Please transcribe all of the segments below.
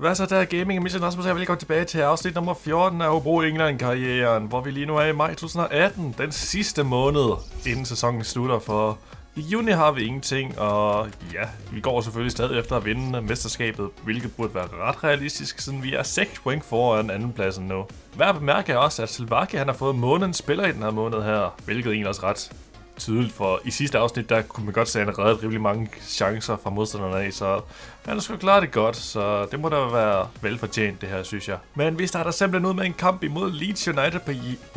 Hvad så der Gaming Mission Rasmus her, velkommen tilbage til afsnit nummer 14 af Hobro England-karrieren, hvor vi lige nu er i maj 2018, den sidste måned, inden sæsonen slutter, for i juni har vi ingenting, og ja, vi går selvfølgelig stadig efter at vinde mesterskabet, hvilket burde være ret realistisk, siden vi er 6 point foran andenpladsen nu. Værd at bemærke er også, at Slovakia han har fået månedens spiller i den her måned her, hvilket egentlig også ret tydeligt, for i sidste afsnit, der kunne man godt se, at han reddede rimelig mange chancer fra modstanderne af, så han har sgu klare det godt, så det må da være velfortjent det her, synes jeg. Men vi starter simpelthen ud med en kamp imod Leeds United på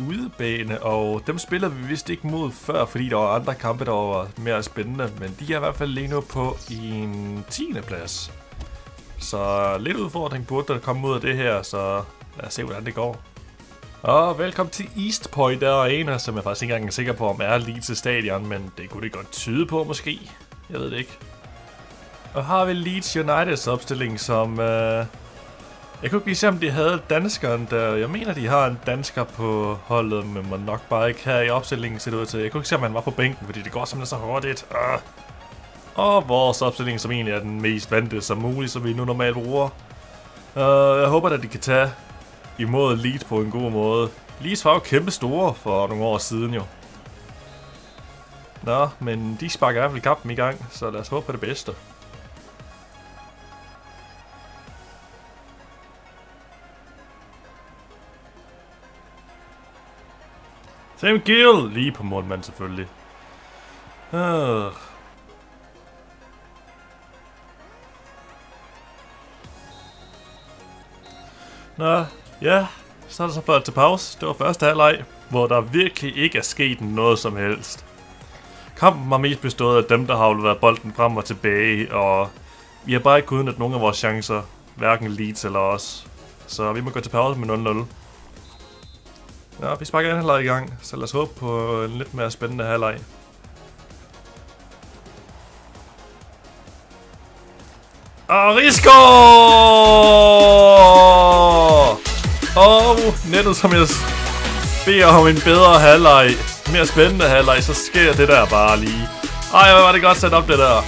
udebane, og dem spiller vi vist ikke mod før, fordi der var andre kampe, der var mere spændende, men de er i hvert fald lige nu på en 10. plads. Så lidt udfordring burde der komme ud af det her, så lad os se, hvordan det går. Og velkommen til East Point Arena, som jeg faktisk ikke engang er sikker på, om er lige til stadion, men det kunne det godt tyde på måske. Jeg ved det ikke. Og har vi Leeds Uniteds opstilling, som... Øh... Jeg kunne ikke lige se, om de havde danskeren der. Jeg mener, de har en dansker på holdet, men må nok bare ikke her i opstillingen ser det ud til. Jeg kunne ikke se, om han var på bænken, fordi det går simpelthen så hurtigt. Øh. Og vores opstilling, som egentlig er den mest vante som muligt, som vi nu normalt bruger. Uh, jeg håber, at de kan tage imod Leeds på en god måde. Leeds var jo kæmpe store for nogle år siden jo. Nå, men de sparker i hvert fald kampen i gang, så lad os håbe på det bedste. Sam Gill lige på målmand selvfølgelig. Uh. Nå, Ja, så er det så ført til pause. Det var første halvleg, hvor der virkelig ikke er sket noget som helst. Kampen har mest bestået af dem, der har været bolden frem og tilbage, og vi har bare ikke udnyttet nogen af vores chancer, hverken Leeds eller os. Så vi må gå til pause med 0-0. Ja, vi sparker en halvleg i gang, så lad os håbe på en lidt mere spændende halvleg. Og Risco! Og nettet som jeg beder om en bedre halvleg, mere spændende halvleg, så sker det der bare lige. Ej, hvor var det godt sat op det der.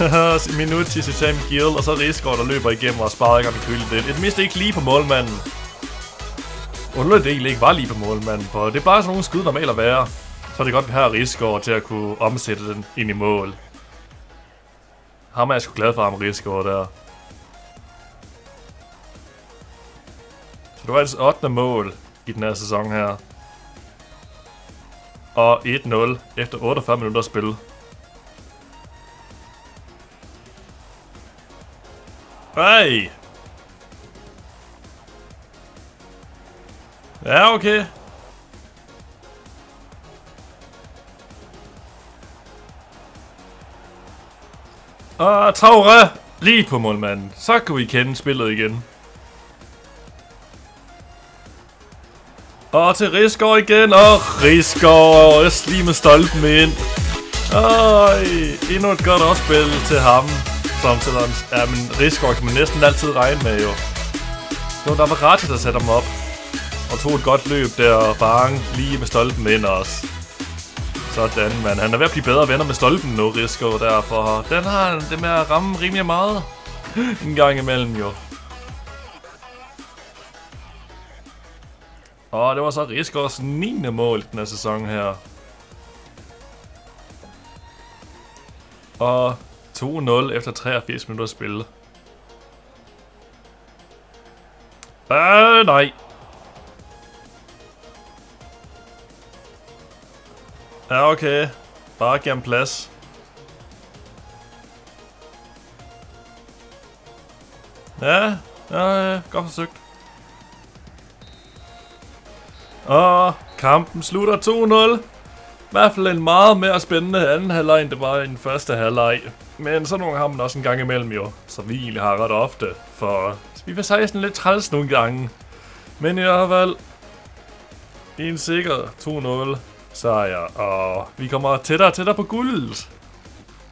minut til Sam Gill, og så Rigsgaard, der løber igennem og sparer ikke om køle det. Et mist ikke lige på målmanden. Underligt det egentlig ikke var lige på målmanden, for det er bare sådan nogle skud der maler være. Så er det godt, at vi har Rigsgaard til at kunne omsætte den ind i mål. Ham er jeg sgu glad for ham, Rigsgaard der. Så det var altså hans 8. mål i den her sæson her. Og 1-0 efter 48 minutter at spille. Ja, okay. Ah, Og Traore lige på målmanden. Så kan vi kende spillet igen. Og til Rigsgaard igen, og Rigsgaard og slimer stolpen ind. Øj, endnu et godt opspil til ham. Som til ham. ja, men Rigsgaard kan man næsten altid regne med jo. Det var der var ret, der satte ham op. Og tog et godt løb der, og bang, lige med stolpen ind også. Sådan, men han er ved at blive bedre venner med stolpen nu, Rigsgaard derfor. Den har det med at ramme rimelig meget. en gang imellem jo. Og det var så Rigsgaards 9. mål den her sæson her. Og 2-0 efter 83 minutter spil. Øh, nej. Ja, okay. Bare giv ham plads. Ja, ja, ja, godt forsøgt. Og kampen slutter 2-0. I hvert fald en meget mere spændende anden halvleg, end det var i den første halvleg. Men sådan nogle har man også en gang imellem jo, så vi egentlig har ret ofte. For vi var sige sådan lidt træls nogle gange. Men i hvert fald en sikker 2-0 sejr, og vi kommer tættere og tættere på guldet.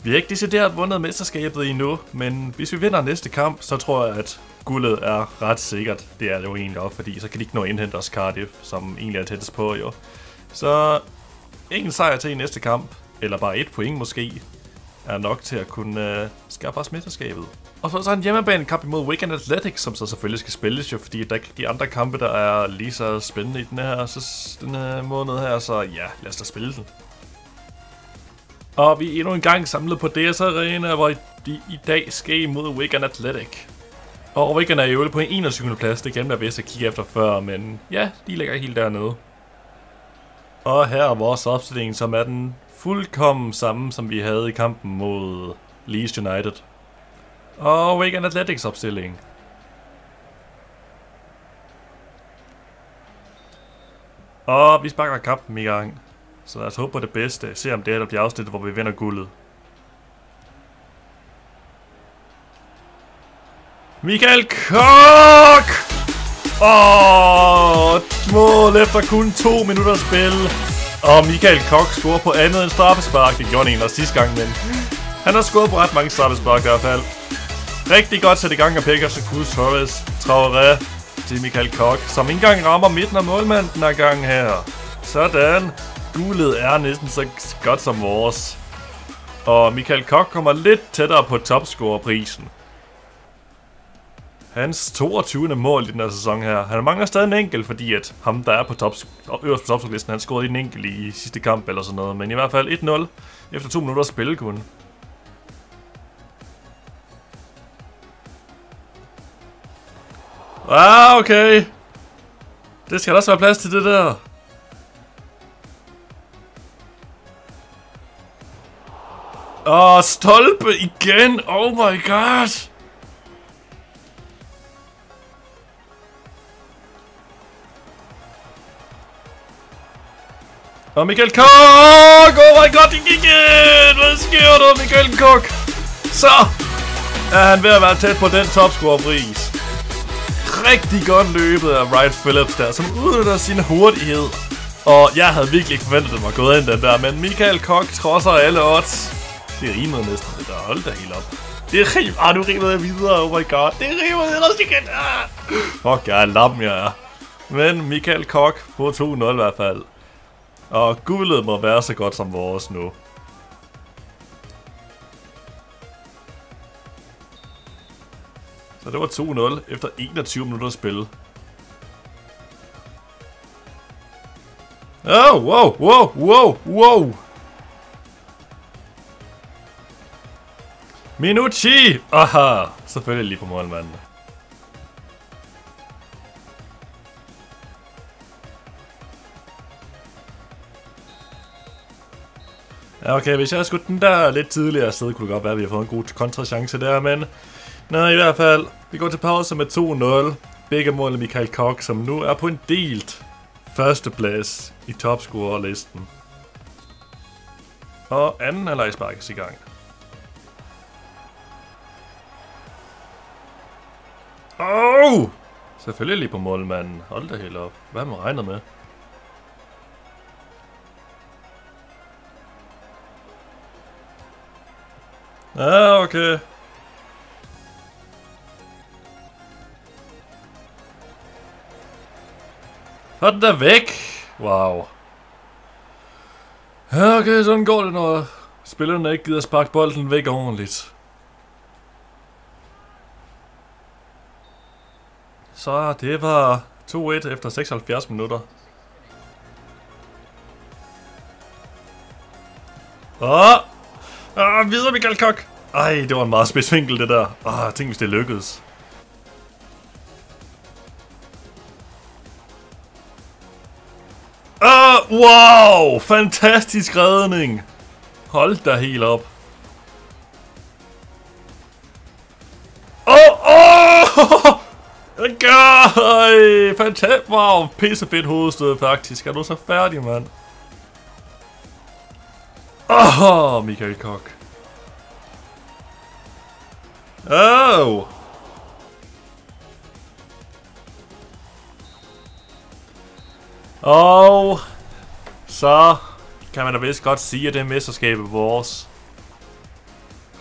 Vi har ikke decideret vundet mesterskabet endnu, men hvis vi vinder næste kamp, så tror jeg, at guldet er ret sikkert. Det er det jo egentlig også, fordi så kan de ikke nå at indhente os Cardiff, som egentlig er tættest på jo. Så ingen sejr til i næste kamp, eller bare et point måske. er nok til at kunne øh, skaffe os mesterskabet. Og så er der en hjemmebanekamp imod Wigan Athletic, som så selvfølgelig skal spilles jo, fordi der er ikke de andre kampe, der er lige så spændende i den her, så, den her måned her, så ja, lad os da spille den. Og vi er endnu en gang samlet på DS Arena, hvor de i dag skal imod Wigan Athletic. Og Wigan er jo på en 21. plads, det glemte jeg vist at kigge efter før, men ja, de ligger helt dernede. Og her er vores opstilling, som er den fuldkommen samme, som vi havde i kampen mod Leeds United. Og Wigan Athletics opstilling. Og vi sparker kampen i gang. Så lad os håbe på det bedste. Se om det er, der bliver afsnittet, hvor vi vinder guldet. Michael Kok! Åh, mål efter kun to minutter spil. Og Michael Kok scorer på andet end straffespark. Det gjorde han en sidste gang, men han har scoret på ret mange straffespark i hvert fald. Rigtig godt sat i gang af Pegasus Cruz Torres Traoré til Michael Kok, som ikke engang rammer midten af målmanden den her gang her. Sådan. Gulet er næsten så godt som vores. Og Michael Koch kommer lidt tættere på topscorerprisen. Hans 22. mål i den her sæson her. Han mangler stadig en enkelt, fordi at ham, der er på top, øverst på topscorerlisten, han scorede en enkelt i sidste kamp eller sådan noget. Men i hvert fald 1-0 efter to minutter spil kun. Ah, okay. Det skal der også være plads til det der. Åh, oh, stolpe igen! Oh my god! Og Michael Kok! Oh my god, det gik ind! Hvad sker der, Michael Kok? Så er han ved at være tæt på den topscore-pris. Rigtig godt løbet af Wright Phillips der, som udnytter sin hurtighed. Og jeg havde virkelig ikke forventet, at det var gået ind den der, men Michael Kok trodser alle odds. Det rimede næsten det der. holdt da helt op. Det rimede. Ah, nu rimede jeg videre. Oh my god. Det rimede ellers igen. Ah. Fuck, jeg er lam, jeg er. Men Michael Kok på 2-0 i hvert fald. Og guldet må være så godt som vores nu. Så det var 2-0 efter 21 minutter spil. Oh, wow, wow, wow, wow. Minucci! Aha! Selvfølgelig lige på målmanden. Ja, okay, hvis jeg havde skudt den der lidt tidligere sted, kunne det godt være, at vi har fået en god kontrachance der, men... Nå, i hvert fald, vi går til pause med 2-0. Begge mål af Michael Koch, som nu er på en delt førsteplads i topscorerlisten. Og anden halvleg sparkes i gang. Wow! Selvfølgelig lige på målmanden. Hold da helt op. Hvad har man regnet med? Ja, okay. Så den der væk. Wow. Ja, okay, sådan går det, når spillerne ikke gider sparke bolden væk ordentligt. Så det var 2-1 efter 76 minutter. Åh! Åh, videre Michael Kok! Ej, det var en meget spids vinkel, det der. Åh, tænk hvis det lykkedes. Åh, wow! Fantastisk redning! Hold da helt op. Ej, fantastisk. Wow, pisse fedt hovedstød faktisk. Er du så færdig, mand? Åh, oh, Michael Kok. Oh! Og så kan man da vist godt sige, at det mesterskab er vores.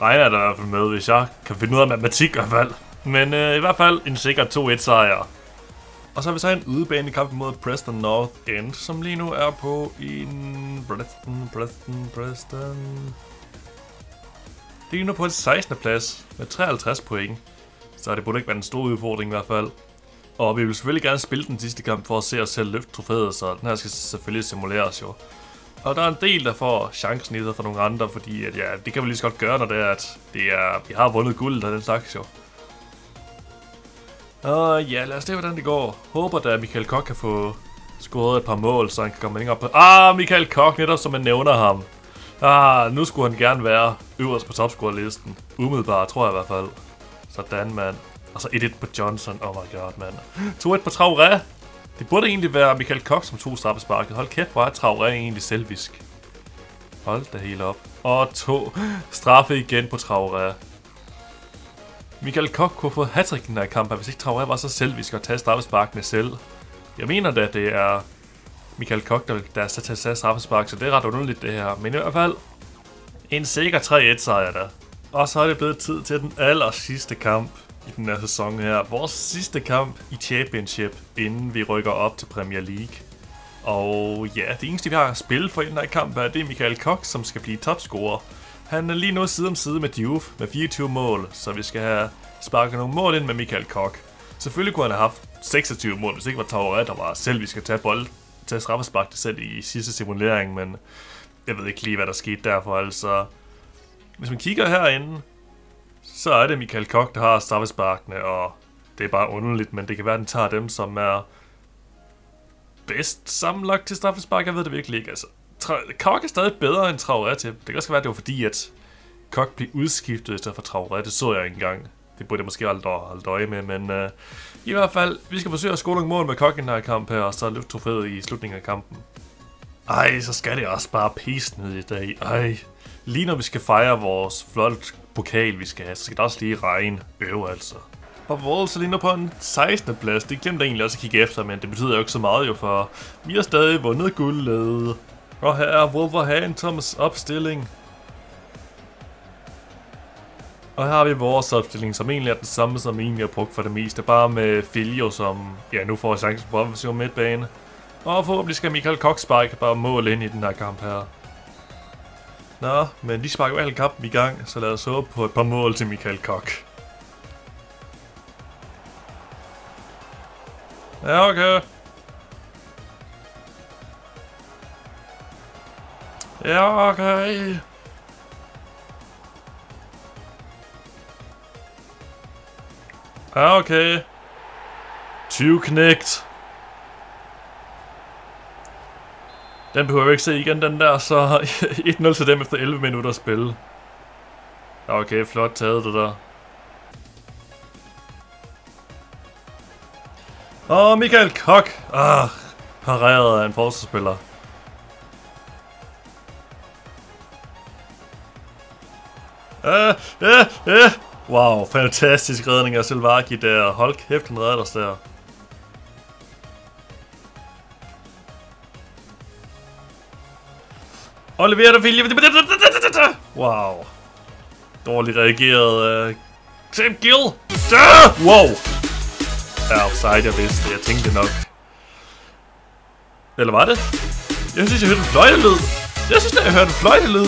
Regner der i hvert fald med, hvis jeg kan finde ud af matematik i hvert fald. Men øh, i hvert fald en sikker 2-1 sejr. Og så har vi så en udebane i kampen mod Preston North End, som lige nu er på en Preston, Preston, Preston. Det er nu på en 16. plads med 53 point. Så det burde ikke være en stor udfordring i hvert fald. Og vi vil selvfølgelig gerne spille den sidste kamp for at se os selv løfte trofæet, så den her skal selvfølgelig simuleres jo. Og der er en del, der får chancen i det for nogle andre, fordi at, ja, det kan vi lige så godt gøre, når det er, at det er, vi har vundet guld og den slags jo. Og ja, lad os se, hvordan det går. Håber da, at Michael Koch kan få scoret et par mål, så han kan komme længere op på... Ah, Michael Koch, netop som man nævner ham. Ah, nu skulle han gerne være øverst på topscorerlisten. Umiddelbart, tror jeg i hvert fald. Sådan, mand. Og så 1-1 på Johnson. Oh my god, mand. 2-1 på Traoré. Det burde egentlig være Michael Koch, som tog straffesparket. Hold kæft, hvor er Traoré egentlig selvisk. Hold da helt op. Og to straffe igen på Traoré. Michael Kok kunne få hat den her kamp, hvis ikke Traoré var så selvisk skal tage straffesparkene selv. Jeg mener da, det er Michael Kok, der, der er sat til at tage straffespark, så det er ret underligt det her. Men i hvert fald, en sikker 3-1 sejr der. Og så er det blevet tid til den aller sidste kamp i den her sæson her. Vores sidste kamp i Championship, inden vi rykker op til Premier League. Og ja, det eneste vi har at spille for i den her kamp er, det er Michael Kok, som skal blive topscorer. Han er lige nu side om side med Diouf med 24 mål, så vi skal have sparket nogle mål ind med Michael Kok. Selvfølgelig kunne han have haft 26 mål, hvis ikke var Tauré, der var selv, vi skal tage bold, tage straffespark det selv i sidste simulering, men jeg ved ikke lige, hvad der skete derfor, altså. Hvis man kigger herinde, så er det Michael Kok, der har straffesparkene, og det er bare underligt, men det kan være, at den tager dem, som er bedst sammenlagt til straffespark. Jeg ved det virkelig ikke, altså. Kok er stadig bedre end Traorette. Det kan også være, at det var fordi, at Kok blev udskiftet i stedet for Traorette. Det så jeg ikke engang. Det burde jeg måske aldrig holde øje med, men uh, i hvert fald, vi skal forsøge at score nogle mål med Kok i den her kamp her, og så løfte trofæet i slutningen af kampen. Ej, så skal det også bare pisse ned i dag. Ej, lige når vi skal fejre vores flotte pokal, vi skal have, så skal der også lige regne Øv altså. Og Wolves er lige nu på en 16. plads. Det glemte jeg egentlig også at kigge efter, men det betyder jo ikke så meget jo, for vi har stadig vundet guldet. Og her er Wolverhamptons opstilling. Og her har vi vores opstilling, som egentlig er den samme, som egentlig har brugt for det meste. Bare med Filio, som ja, nu får chancen på offensiv midtbane. Og forhåbentlig skal Michael Cox sparke bare mål ind i den her kamp her. Nå, men de sparker jo alle kampen i gang, så lad os håbe på et par mål til Michael Koch. Ja, okay. Ja, okay. Ja, okay. 20 knægt. Den behøver vi ikke se igen, den der, så 1-0 til dem efter 11 minutter spil. Ja, okay, flot taget det der. Og Michael Kok. Ah, pareret af en forsvarsspiller. Uh, uh, uh. Wow, fantastisk redning af Silvaki der. Hold kæft, han redder os der. Og leverer der vilje. Wow. Dårligt reageret. Uh, Tim Gill. Uh, wow. Ja, offside, jeg vidste det. Jeg tænkte nok. Eller var det? Jeg synes, jeg hørte en fløjtelyd. Jeg synes, jeg hørte en fløjtelyd.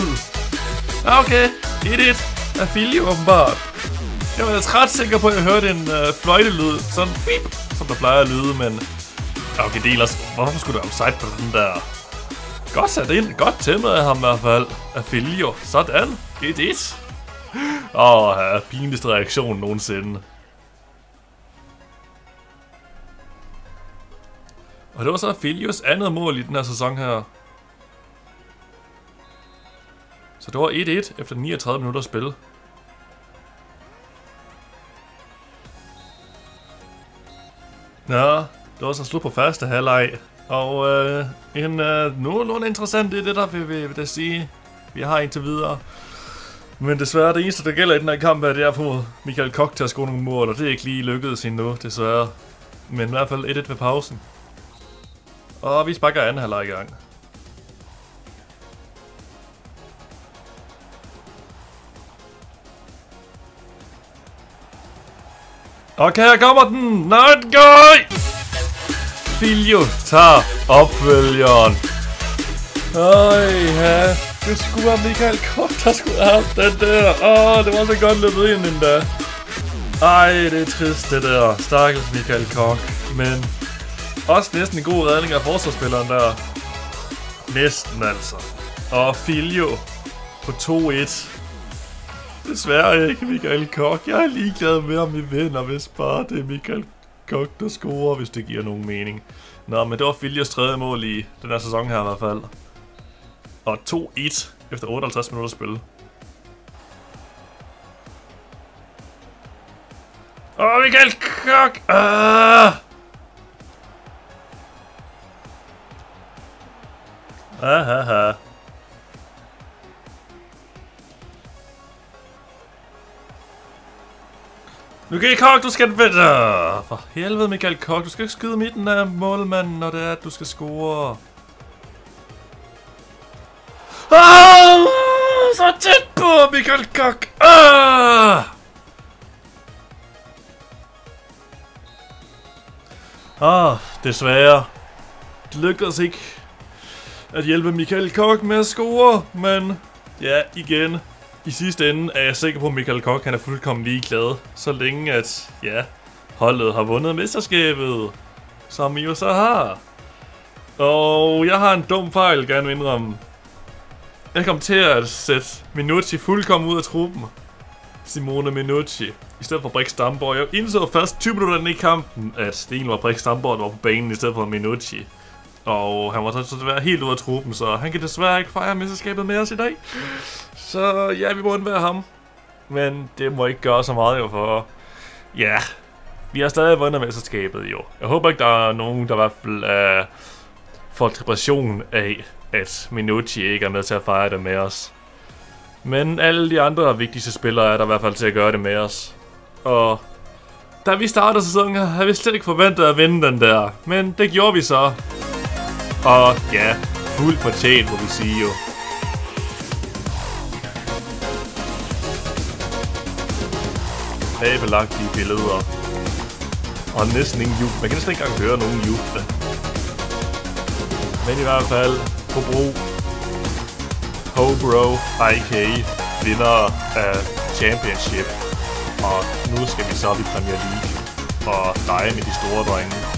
Ja, okay. 1-1. Affilio, åbenbart. Jeg var altså ret sikker på, at jeg hørte en øh, fløjtelyd. Sådan bip, som der plejer at lyde, men... Okay, det ellers... Hvorfor skulle du offside på den der... Godt sat ind. Godt tæmmet af ham i hvert fald. Affilio. Sådan. 1-1. Åh, oh, ja, pinligste reaktion nogensinde. Og det var så Filius andet mål i den her sæson her. Så det var 1-1 efter 39 minutter spil. Nå, det var så slut på første halvleg. Og øh, en øh, nogenlunde interessant, det er det der, vil, vil, vil jeg sige, vi har indtil videre. Men desværre, det eneste, der gælder i den her kamp, er, det at få Michael Koch til at score nogle mål, og det er ikke lige lykkedes endnu, desværre. Men i hvert fald 1-1 ved pausen. Og vi sparker anden halvleg i gang. Okay, her kommer den! Not guy! Filio tager opfølgeren. Øj, ja. Det skulle være Michael Koch, der skulle have den der. Åh, oh, det var så godt løbet ind endda. Ej, det er trist det der. Stakkels Michael Koch. Men også næsten en god redning af forsvarsspilleren der. Næsten altså. Og Filio på 2-1. Desværre ikke Michael Kok. Jeg er ligeglad med, om vi vinder, hvis bare det er Michael Kok, der scorer, hvis det giver nogen mening. Nå, men det var Filios tredje mål i den her sæson her i hvert fald. Og 2-1 efter 58 minutter spil. Åh, oh, Michael Kok! Ah! Ah ha ha. I Kok, du skal... vente! for helvede, Michael Kok. Du skal ikke skyde midten af målmanden, når det er, at du skal score. Ah, så tæt på, Michael Kok. Ah! Ah, desværre. Det lykkedes ikke at hjælpe Michael Kok med at score, men ja, igen, i sidste ende er jeg sikker på, at Michael Koch han er fuldkommen ligeglad, så længe at, ja, holdet har vundet mesterskabet, som I jo så har. Og jeg har en dum fejl, gerne vil indrømme. Jeg kom til at sætte Minucci fuldkommen ud af truppen. Simone Minucci. I stedet for Brix Stamborg. Jeg indså først 20 minutter i kampen, at det egentlig var Brix Stamborg, der var på banen i stedet for Minucci. Og han var så desværre helt ud af truppen, så han kan desværre ikke fejre mesterskabet med os i dag. Så ja, vi må undvære ham. Men det må ikke gøre så meget jo for... Ja, vi har stadig vundet mesterskabet jo. Jeg håber ikke, der er nogen, der i hvert fald øh, får depression af, at Minucci ikke er med til at fejre det med os. Men alle de andre vigtigste spillere er der i hvert fald til at gøre det med os. Og da vi startede sæsonen, havde vi slet ikke forventet at vinde den der. Men det gjorde vi så. Og ja, fuldt fortjent, må vi sige jo. Fabelagtige billeder. Og næsten ingen jubel. Man kan næsten ikke engang høre nogen juble. Men i hvert fald, Hobro, Hobro, IK, vinder af Championship. Og nu skal vi så op i Premier League og lege med de store drenge.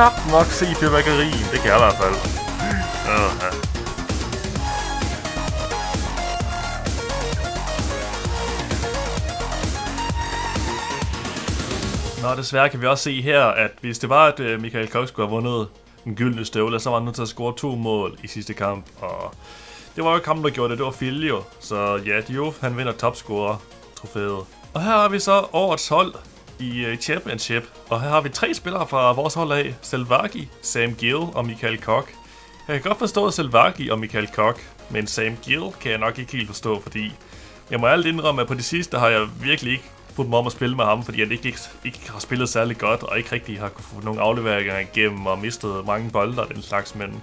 Knap nok se fyrværkerien. Det kan jeg i hvert fald. Uh -huh. Nå, desværre kan vi også se her, at hvis det var, at øh, Michael Koch skulle have vundet den gyldne støvle, så var han nødt til at score to mål i sidste kamp, og det var jo kampen, der gjorde det. Det var Filio. Så ja, Diouf, han vinder topscorer-trofæet. Og her har vi så årets hold, Øh, i Championship. Og her har vi tre spillere fra vores hold af. Selvaki, Sam Gill og Michael Koch. Jeg kan godt forstå Selvaki og Michael Koch, men Sam Gill kan jeg nok ikke helt forstå, fordi jeg må alt indrømme, at på det sidste har jeg virkelig ikke fået mig om at spille med ham, fordi han ikke, ikke, ikke har spillet særlig godt, og ikke rigtig har kunne få nogle afleveringer igennem og mistet mange bolde og den slags, men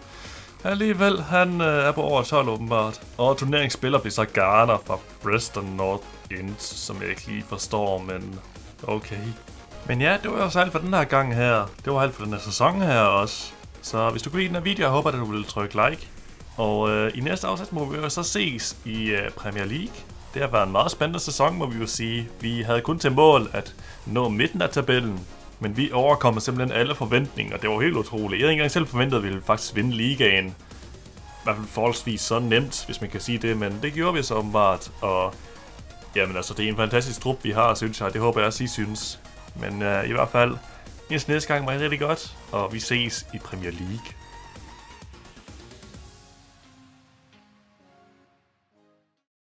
alligevel, han øh, er på over 12 åbenbart. Og turneringsspiller bliver så Garner fra Bristol North End, som jeg ikke lige forstår, men Okay. Men ja, det var også alt for den her gang her. Det var alt for den her sæson her også. Så hvis du kunne lide den her video, jeg håber, at du vil trykke like. Og øh, i næste afsnit må vi jo så ses i øh, Premier League. Det har været en meget spændende sæson, må vi jo sige. Vi havde kun til mål at nå midten af tabellen. Men vi overkommer simpelthen alle forventninger. Det var helt utroligt. Jeg havde ikke engang selv forventet, at vi ville faktisk vinde ligaen. I hvert fald forholdsvis så nemt, hvis man kan sige det. Men det gjorde vi så åbenbart. Og Jamen altså, det er en fantastisk trup, vi har, synes jeg. Det håber jeg også, I synes. Men uh, i hvert fald, næste gang var det rigtig godt, og vi ses i Premier League.